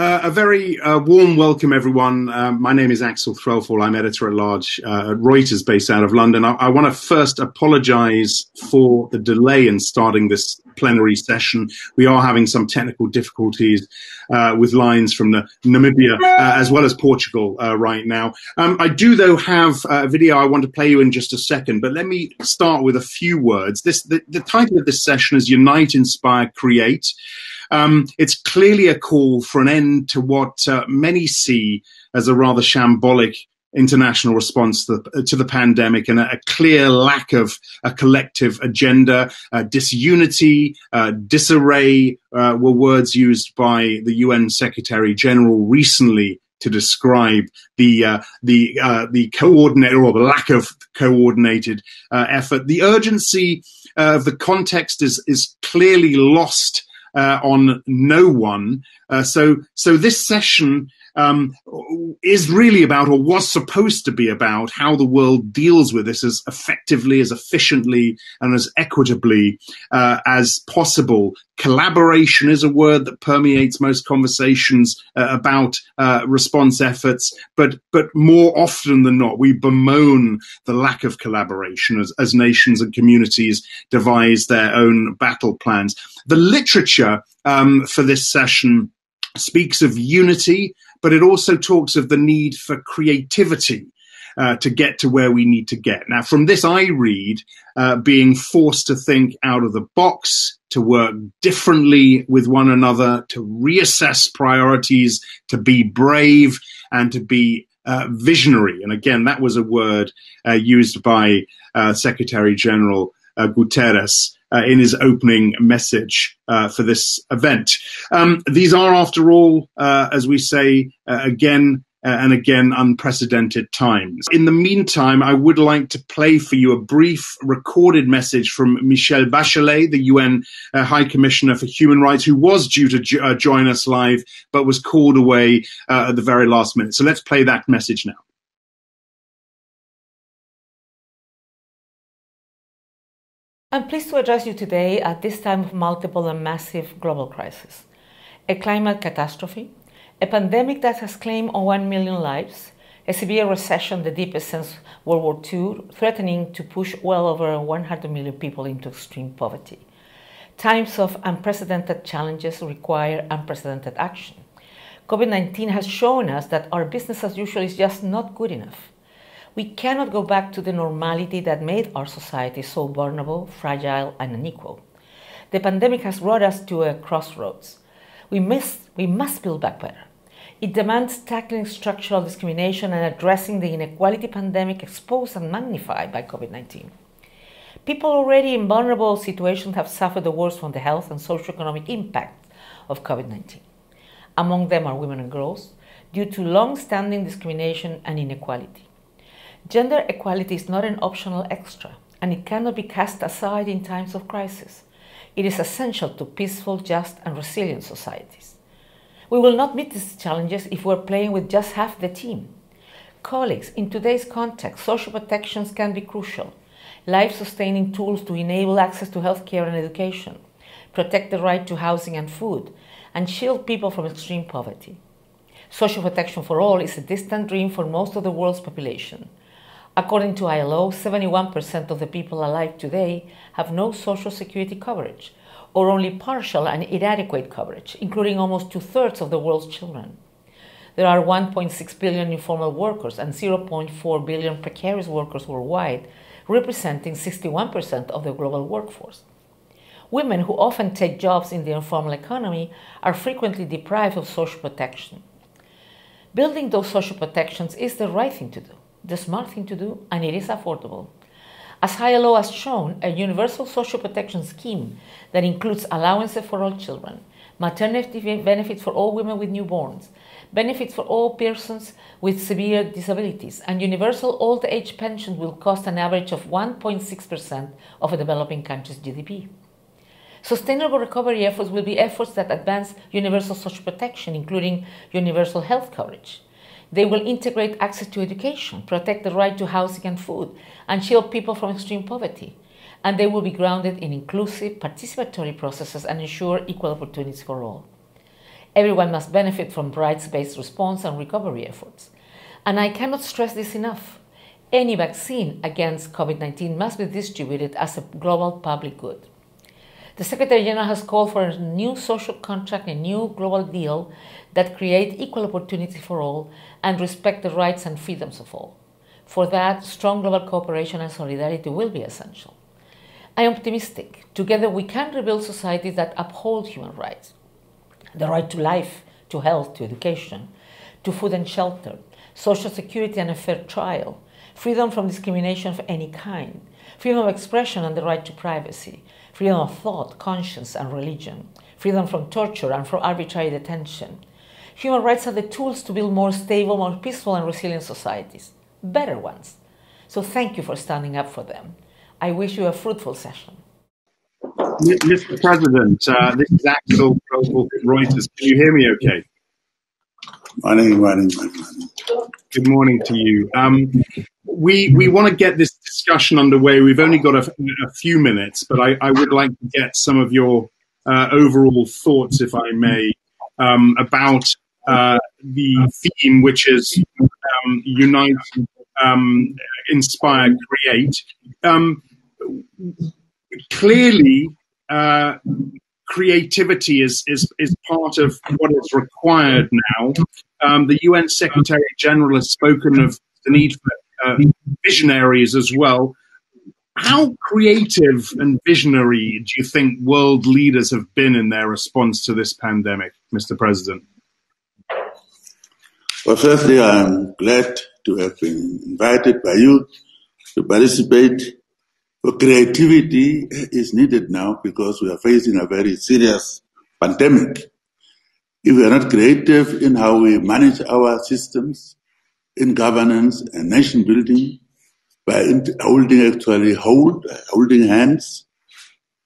Uh, a very uh, warm welcome, everyone. Uh, my name is Axel Threlfall. I'm editor at large uh, at Reuters, based out of London. I, I want to first apologize for the delay in starting this plenary session. We are having some technical difficulties uh, with lines from the Namibia uh, as well as Portugal right now. Um, I do, though, have a video I want to play you in just a second, but let me start with a few words. This the, the title of this session is Unite, Inspire, Create. Um, it's clearly a call for an end to what uh, many see as a rather shambolic international response to the, to the pandemic and a, a, clear lack of a collective agenda. Uh, disunity, uh, disarray uh, were words used by the UN Secretary General recently to describe the uh, the uh, the coordinated or the lack of coordinated uh, effort. The urgency of the context is is clearly lost on no one. So, so this session um, is really about, or was supposed to be about, how the world deals with this as effectively, as efficiently, and as equitably uh, as possible. Collaboration is a word that permeates most conversations uh, about uh, response efforts, but but more often than not, we bemoan the lack of collaboration as, as nations and communities devise their own battle plans. The literature um, for this session speaks of unity, but it also talks of the need for creativity. Uh, to get to where we need to get. Now, from this, I read uh, being forced to think out of the box, to work differently with one another, to reassess priorities, to be brave, and to be uh, visionary. And again, that was a word uh, used by uh, Secretary General uh, Guterres uh, in his opening message uh, for this event. Um, these are, after all, uh, as we say uh, again uh, and again, unprecedented times. In the meantime, I would like to play for you a brief recorded message from Michelle Bachelet, the UN uh, High Commissioner for Human Rights, who was due to jo- join us live but was called away at the very last minute. So let's play that message now. I'm pleased to address you today at this time of multiple and massive global crisis. A climate catastrophe, a pandemic that has claimed 1 million lives, a severe recession, the deepest since World War II, threatening to push well over 100 million people into extreme poverty. Times of unprecedented challenges require unprecedented action. COVID 19 has shown us that our business as usual is just not good enough. We cannot go back to the normality that made our society so vulnerable, fragile, and unequal. The pandemic has brought us to a crossroads. We must, we must build back better. It demands tackling structural discrimination and addressing the inequality pandemic exposed and magnified by COVID 19. People already in vulnerable situations have suffered the worst from the health and socioeconomic impact of COVID 19. Among them are women and girls, due to long standing discrimination and inequality. Gender equality is not an optional extra, and it cannot be cast aside in times of crisis. It is essential to peaceful, just, and resilient societies. We will not meet these challenges if we're playing with just half the team. Colleagues, in today's context, social protections can be crucial. Life sustaining tools to enable access to healthcare and education, protect the right to housing and food, and shield people from extreme poverty. Social protection for all is a distant dream for most of the world's population. According to ILO, 71% of the people alive today have no social security coverage, or only partial and inadequate coverage, including almost two thirds of the world's children. There are 1.6 billion informal workers and 0.4 billion precarious workers worldwide, representing 61% of the global workforce. Women who often take jobs in the informal economy are frequently deprived of social protection. Building those social protections is the right thing to do the smart thing to do, and it is affordable. As ILO has shown, a universal social protection scheme that includes allowances for all children, maternity benefits for all women with newborns, benefits for all persons with severe disabilities, and universal old age pension will cost an average of 1.6% of a developing country's GDP. Sustainable recovery efforts will be efforts that advance universal social protection, including universal health coverage. They will integrate access to education, protect the right to housing and food, and shield people from extreme poverty. And they will be grounded in inclusive, participatory processes and ensure equal opportunities for all. Everyone must benefit from rights based response and recovery efforts. And I cannot stress this enough. Any vaccine against COVID 19 must be distributed as a global public good. The Secretary General has called for a new social contract, a new global deal that create equal opportunity for all and respect the rights and freedoms of all. For that, strong global cooperation and solidarity will be essential. I am optimistic. Together we can rebuild societies that uphold human rights. The right to life, to health, to education, to food and shelter, social security and a fair trial, freedom from discrimination of any kind, freedom of expression and the right to privacy, freedom of thought, conscience, and religion, freedom from torture and from arbitrary detention. Human rights are the tools to build more stable, more peaceful, and resilient societies, better ones. So thank you for standing up for them. I wish you a fruitful session. Mr. President, uh, this is Axel from Reuters. Can you hear me okay? Morning, morning, morning. Good morning to you. Um, we we want to get this discussion underway. We've only got a, a few minutes, but I, I, would like to get some of your uh, overall thoughts, if I may, um, about uh, the theme, which is um, unite, um, inspire, create. Um, clearly, uh, creativity is, is, is part of what is required now. Um, the UN Secretary General has spoken of the need for visionaries as well. How creative and visionary do you think world leaders have been in their response to this pandemic, Mr. President? Well, firstly, I'm glad to have been invited by you to participate so creativity is needed now because we are facing a very serious pandemic. If we are not creative in how we manage our systems, in governance and nation building, by holding actually hold, holding hands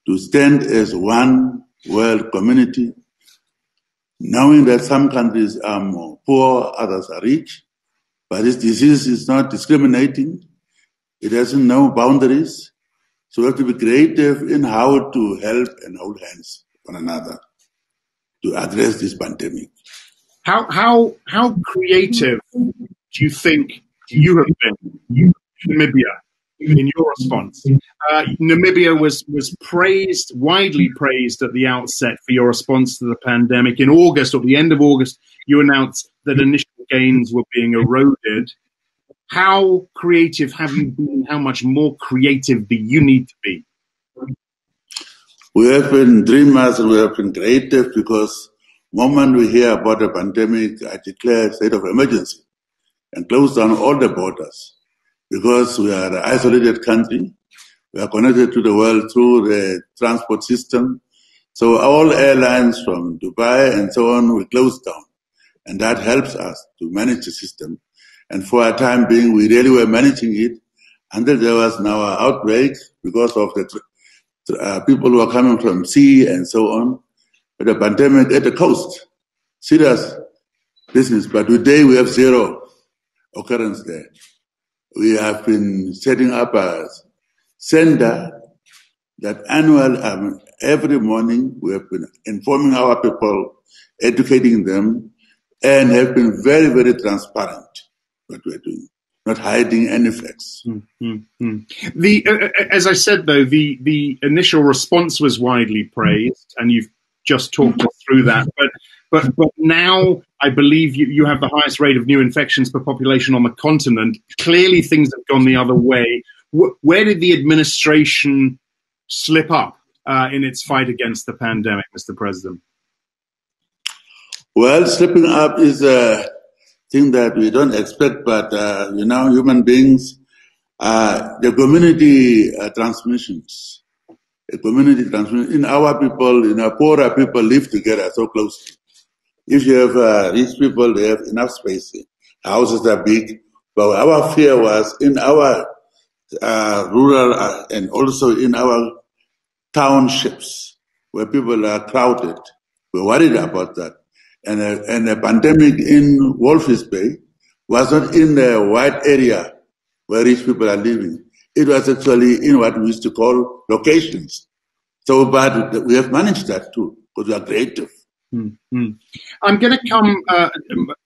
to stand as one world community, knowing that some countries are more poor, others are rich, but this disease is not discriminating. It doesn't know boundaries. So we have to be creative in how to help and hold hands one another to address this pandemic. How how how creative do you think you have been, you, Namibia, in your response? Uh, Namibia was was praised, widely praised at the outset for your response to the pandemic. In August, or the end of August, you announced that initial gains were being eroded how creative have you been? How much more creative do you need to be? We have been dreamers and we have been creative because moment we hear about a pandemic, I declare a state of emergency and close down all the borders because we are an isolated country. We are connected to the world through the transport system. So all airlines from Dubai and so on, we close down. And that helps us to manage the system and for a time being, we really were managing it until there was now an outbreak because of the uh, people who are coming from sea and so on. But the pandemic at the coast, serious business. But today we have zero occurrence there. We have been setting up a center that annual, um, every morning we have been informing our people, educating them, and have been very, very transparent what we're doing, not hiding any facts. Mm-hmm. The uh, uh, as I said though, the the initial response was widely praised, and you've just talked us through that. But but but now I believe you, you have the highest rate of new infections per population on the continent. Clearly, things have gone the other way. Where did the administration slip up uh, in its fight against the pandemic, Mr. President? Well, slipping up is a thing that we don't expect, but uh, you know, human beings, uh, the community uh, transmissions, the community transmission in our people, in our poorer people live together so closely. If you have uh, rich people, they have enough space. Houses are big, but our fear was in our uh, rural uh, and also in our townships where people are crowded. We're worried about that and a, and a pandemic in Walvis Bay was not in the white area where rich people are living. It was actually in what we used to call locations. So, but we have managed that too, because we are creative. Mm-hmm. I'm going to come uh,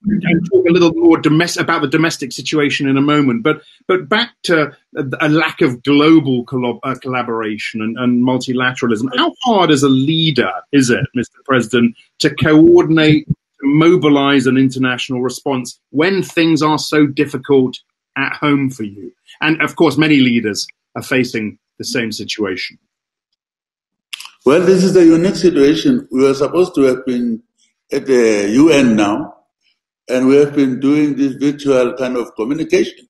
and talk a little more about the domestic situation in a moment, but but back to a, lack of global uh, collaboration and, and, multilateralism. How hard as a leader is it, Mr. President, to coordinate, mobilize an international response when things are so difficult at home for you? And of course, many leaders are facing the same situation. Well, this is a unique situation. We were supposed to have been at the UN now, and we have been doing this virtual kind of communication.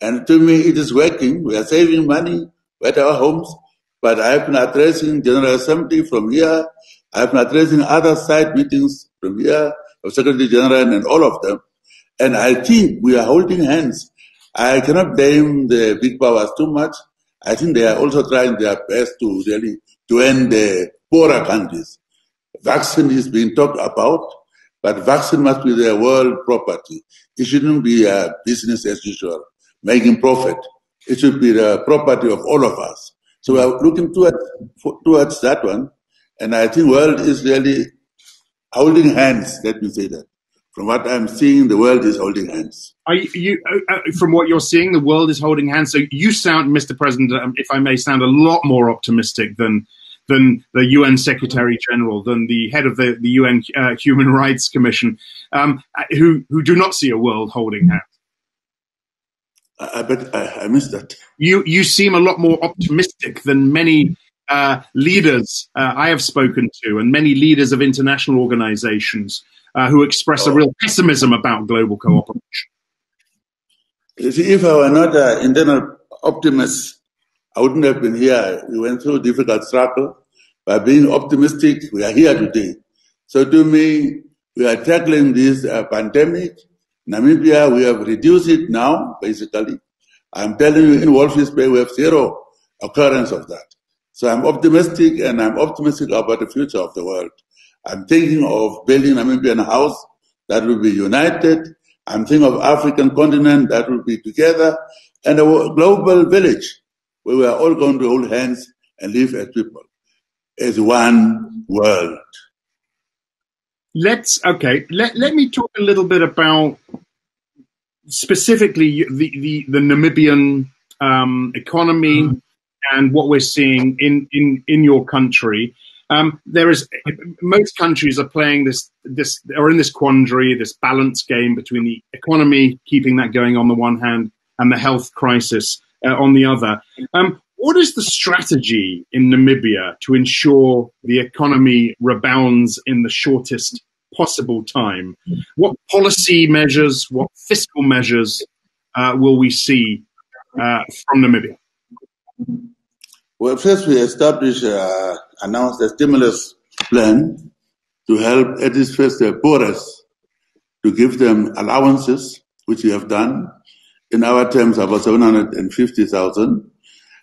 And to me, it is working. We are saving money at our homes, but I've been addressing General Assembly from here. I've been addressing other side meetings from here, of Secretary General and all of them. And I think we are holding hands. I cannot blame the big powers too much. I think they are also trying their best to really to end the poorer countries. Vaccine is being talked about, but vaccine must be the world property. It shouldn't be a business as usual, making profit. It should be the property of all of us. So we are looking towards, towards that one. And I think world is really holding hands, let me say that. From what I'm seeing, the world is holding hands. Are you, you uh, uh, from what you're seeing, the world is holding hands. So you sound, Mr. President, um, if I may, sound a lot more optimistic than than the UN Secretary General, than the head of the, the UN uh, Human Rights Commission, um, who, who do not see a world holding hands. I, bet I, I, missed that. You, you seem a lot more optimistic than many uh, leaders uh, I have spoken to and many leaders of international organizations uh, who express oh. a real pessimism about global cooperation. See, if I were not an internal optimist, I wouldn't have been here. We went through a difficult struggle. By being optimistic, we are here today. So to me, we are tackling this uh, pandemic. Namibia, we have reduced it now, basically. I'm telling you, in Walvis Bay, we have zero occurrence of that. So I'm optimistic, and I'm optimistic about the future of the world. I'm thinking of building a Namibian house that will be united. I'm thinking of African continent that will be together, and a global village we are all going to hold hands and live as people, as one world. Let's okay. Let let me talk a little bit about specifically the the, the Namibian um, economy mm. and what we're seeing in in in your country. Um, there is most countries are playing this this are in this quandary, this balance game between the economy keeping that going on the one hand and the health crisis uh, on the other. Um, what is the strategy in Namibia to ensure the economy rebounds in the shortest possible time? What policy measures, what fiscal measures uh, will we see uh, from Namibia? Well, first we established, uh, announced a stimulus plan to help at least first the poorest, to give them allowances, which we have done, in our terms about 750,000.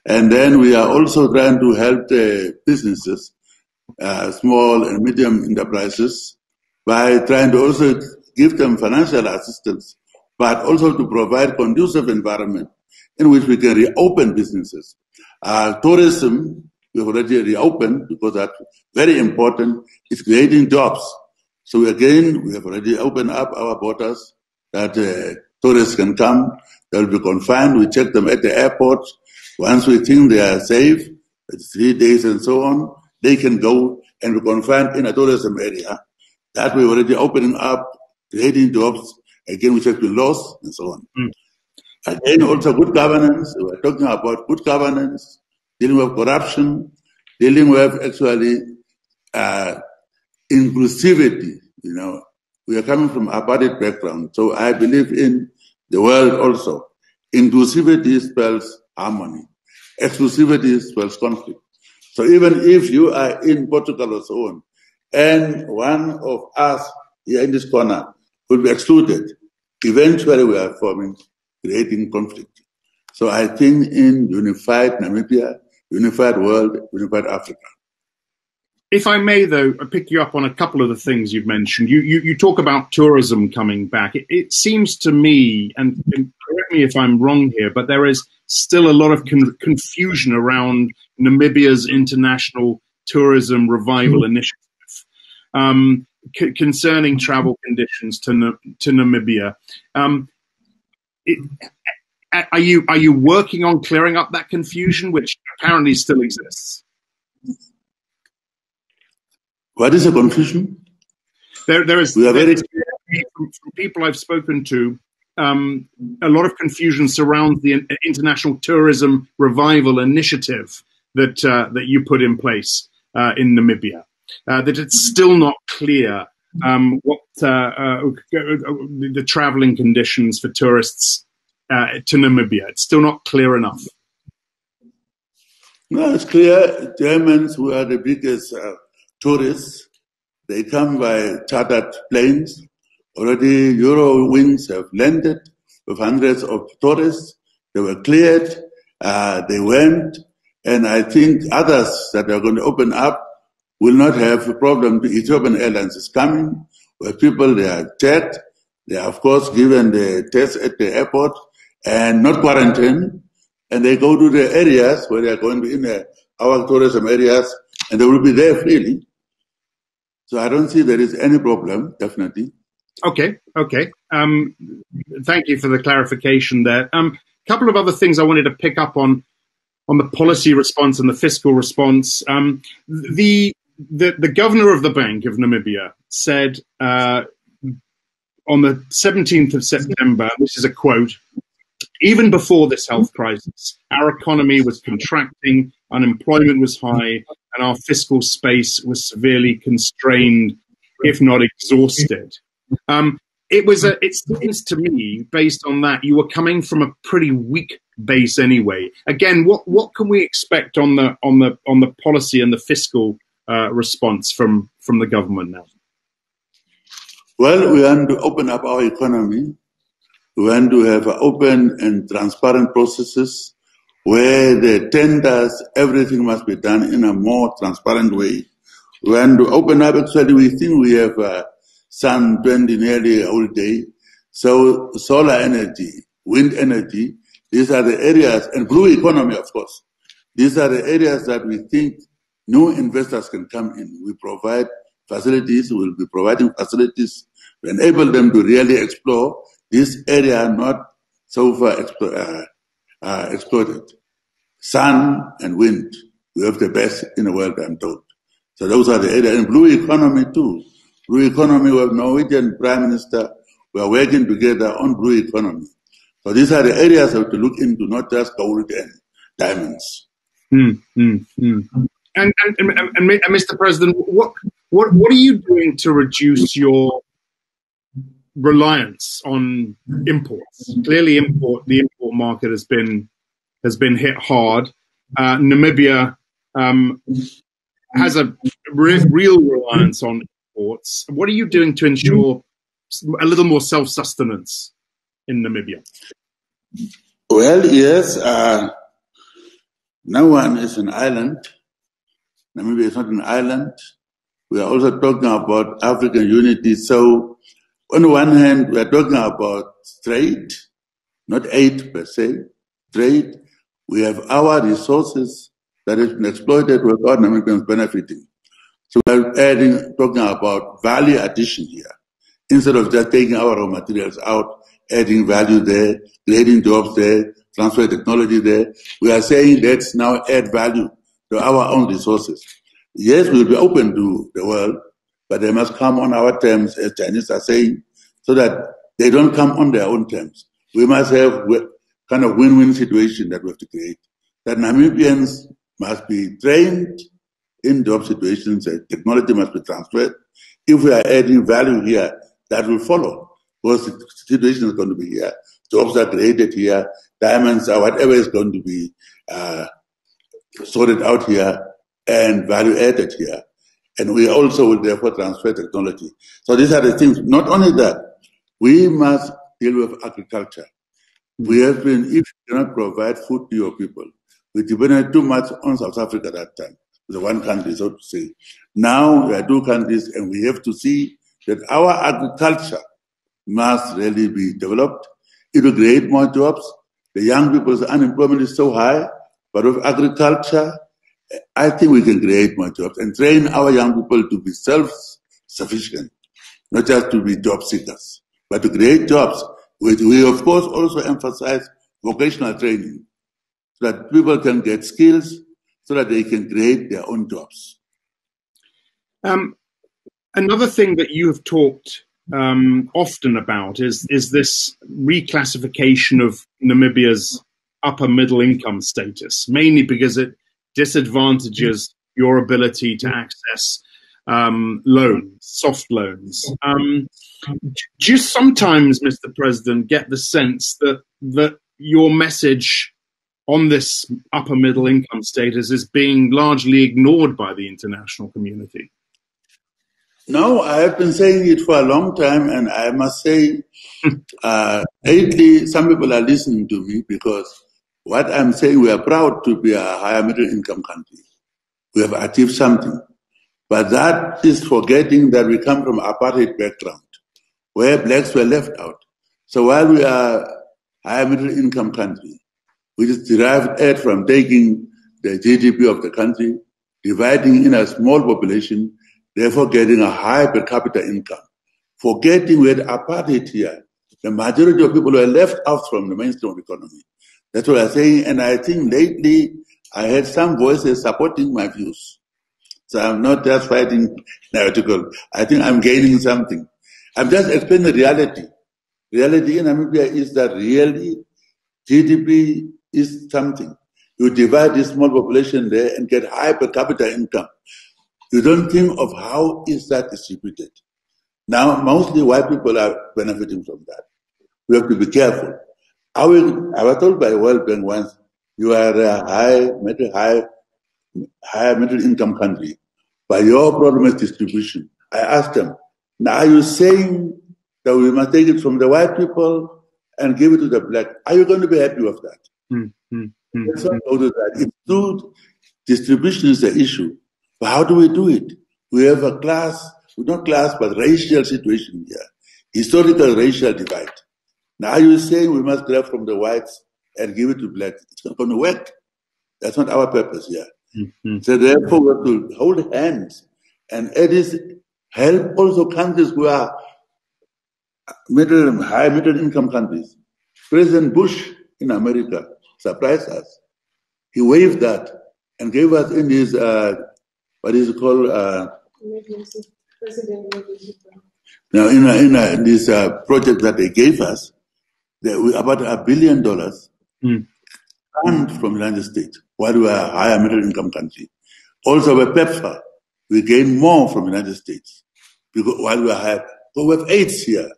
And then we are also trying to help the businesses, uh, small and medium enterprises, by trying to also give them financial assistance, but also to provide conducive environment in which we can reopen businesses. Uh, tourism, we have already reopened because that's very important. It's creating jobs. So again, we have already opened up our borders that uh, tourists can come They'll be confined. We check them at the airport. Once we think they are safe, three days and so on, they can go and be confined in a tourism area. That we're already opening up, creating jobs, again, which has been lost and so on. Mm. Again, also good governance. We're talking about good governance, dealing with corruption, dealing with actually uh, inclusivity. You know, we are coming from a apartheid background, so I believe in the world also. Inclusivity spells harmony. Exclusivity spells conflict. So even if you are in Portugal or so on, and one of us here in this corner will be excluded, eventually we are forming, creating conflict. So I think in unified Namibia, unified world, unified Africa, if I may, though, pick you up on a couple of the things you've mentioned. You you, you talk about tourism coming back. It, it seems to me, and, and, correct me if I'm wrong here, but there is still a lot of con- confusion around Namibia's international tourism revival mm-hmm. initiative. Um, c- concerning travel conditions to to Namibia. Um, it, are you are you working on clearing up that confusion, which apparently still exists? What is the confusion? There, there is. We are very from, from people I've spoken to. Um, a lot of confusion surrounds the international tourism revival initiative that uh, that you put in place uh, in Namibia. Uh, that it's still not clear um, what uh, uh, the traveling conditions for tourists uh, to Namibia. It's still not clear enough. No, it's clear. Germans, who are the biggest tourists, they come by chartered planes. Already Eurowings have landed with hundreds of tourists. They were cleared. Uh, they went. And I think others that are going to open up will not have a problem. The Ethiopian Airlines is coming, where people they are checked. They are, of course, given the test at the airport and not quarantined. And they go to the areas where they are going to be in the, our tourism areas, and they will be there freely. So I don't see there is any problem, definitely. Okay, okay. Um, thank you for the clarification there. A um, couple of other things I wanted to pick up on on the policy response and the fiscal response. Um, the, the the governor of the Bank of Namibia said uh, on the 17th of September, this is a quote, even before this health crisis, our economy was contracting, unemployment was high, and our fiscal space was severely constrained, if not exhausted. Um, it was a, it seems to me, based on that, you were coming from a pretty weak base anyway. Again, what what can we expect on the on the on the policy and the fiscal uh, response from from the government now? Well, we want to open up our economy. We want to have open and transparent processes where the tenders, everything must be done in a more transparent way. When to open up. Actually, we think we have uh, sun 20 nearly all day. So solar energy, wind energy, these are the areas, and blue economy, of course. These are the areas that we think new investors can come in. We provide facilities, we'll be providing facilities to enable them to really explore this area not so far explo- uh, uh, exploited. Sun and wind, we have the best in the world, I'm told. So those are the areas. And blue economy too. Blue economy, we have Norwegian Prime Minister, we are working together on blue economy. So these are the areas we have to look into, not just gold and diamonds. Mm, mm, mm. And, and, and, and, Mr. President, what, what, what are you doing to reduce your reliance on imports? Clearly, import the import market has been has been hit hard. Uh, Namibia um, has a re- real reliance on imports. What are you doing to ensure a little more self sustenance in Namibia? Well, yes. Uh, no one is an island. Namibia is not an island. We are also talking about African unity. So, on the one hand, we are talking about trade, not aid per se, trade. We have our resources that has been exploited without Namibians benefiting. So we're adding, talking about value addition here. Instead of just taking our raw materials out, adding value there, creating jobs there, transfer technology there, we are saying let's now add value to our own resources. Yes, we'll be open to the world, but they must come on our terms, as Chinese are saying, so that they don't come on their own terms. We must have kind of win-win situation that we have to create. That Namibians must be trained in job situations, and technology must be transferred. If we are adding value here, that will follow. Because the situation is going to be here. Jobs are created here. Diamonds or whatever is going to be uh, sorted out here and value added here. And we also will therefore transfer technology. So these are the things. Not only that, we must deal with agriculture. We have been, if you cannot provide food to your people, we depended too much on South Africa at that time, the one country, so to say. Now we are two countries, and we have to see that our agriculture must really be developed. It will create more jobs. The young people's unemployment is so high, but with agriculture, I think we can create more jobs and train our young people to be self sufficient, not just to be job seekers, but to create jobs. We, we of course also emphasize vocational training so that people can get skills so that they can create their own jobs. Um, another thing that you have talked um, often about is is this reclassification of Namibia's upper middle income status, mainly because it disadvantages your ability to access um, loans, soft loans. Um, do you sometimes, Mr. President, get the sense that that your message on this upper middle income status is being largely ignored by the international community? No, I have been saying it for a long time, and I must say, uh, lately, some people are listening to me because what I'm saying, we are proud to be a higher middle income country. We have achieved something. But that is forgetting that we come from apartheid background, where blacks were left out. So while we are a higher middle income country, which is derived aid from taking the GDP of the country, dividing in a small population, therefore getting a high per capita income. Forgetting we had apartheid here, the majority of people were left out from the mainstream economy. That's what I'm saying. And I think lately I heard some voices supporting my views. So I'm not just fighting an article. I think I'm gaining something. I'm just explaining the reality. Reality in Namibia is that really GDP is something. You divide this small population there and get high per capita income. You don't think of how is that distributed. Now, mostly white people are benefiting from that. We have to be careful. I, will, I was told by a World Bank once, you are a high, middle, high, high middle income country, but your problem is distribution. I asked them, now are you saying that we must take it from the white people and give it to the black? Are you going to be happy with that? Mm-hmm. Go to that. It's true, distribution is the issue. But how do we do it? We have a class, not class, but racial situation here. Historical racial divide. Now are you're saying we must grab from the whites and give it to blacks. It's not going to work. That's not our purpose here. Mm-hmm. So therefore we have to hold hands and it is help also countries who are middle, and high middle income countries. President Bush in America surprised us. He waived that and gave us in his uh, what is it called? Uh, now, in, a, in, a, this uh, project that they gave us, we, about a billion dollars mm. from the United States, while we are a higher middle income country. Also, with PEPFAR, we gain more from the United States because while we are higher, but we have AIDS here.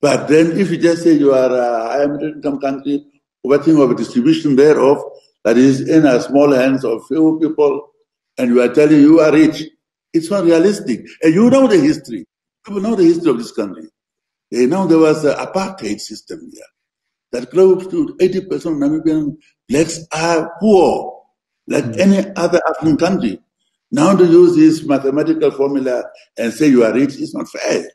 But then, if you just say you are a higher middle income country, we think of a distribution thereof that is in a small hands of few people and you are telling you are rich. It's not realistic. And you know the history. People know the history of this country. They know there was an apartheid system here that close to 80% of Namibian blacks are poor, like mm. any other African country. Now to use this mathematical formula and say you are rich is not fair.